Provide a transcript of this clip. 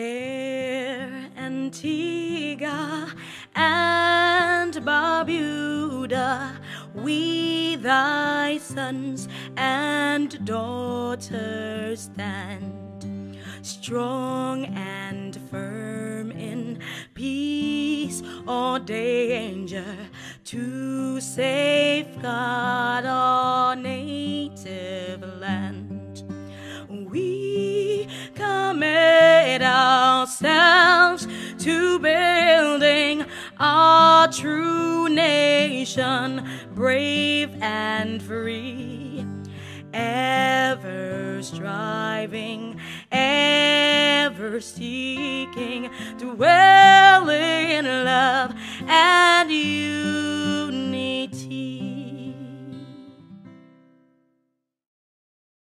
fair Antigua and Barbuda, we thy sons and daughters stand, strong and firm in peace or danger, to safeguard our native ourselves to building our true nation, brave and free, ever striving, ever seeking, dwell in love and unity.